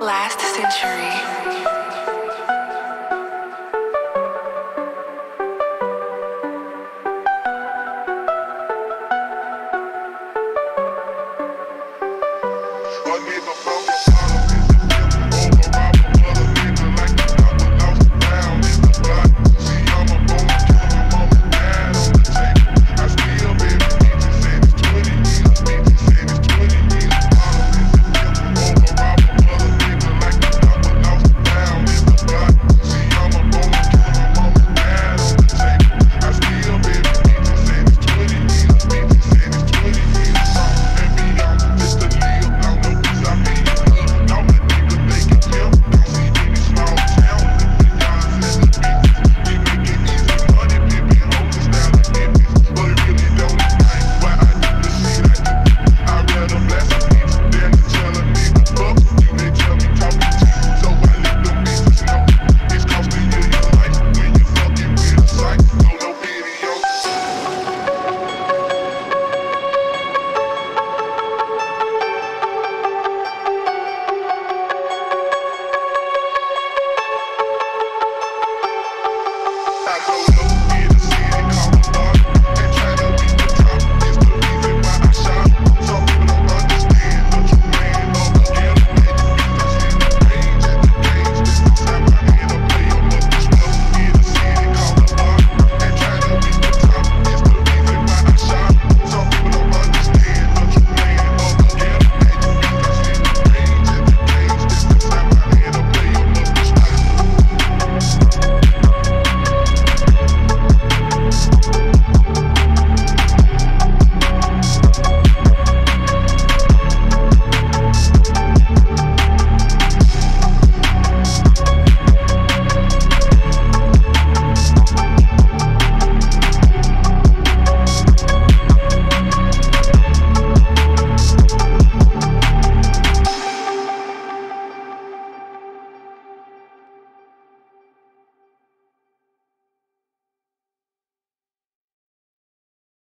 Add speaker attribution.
Speaker 1: Last century.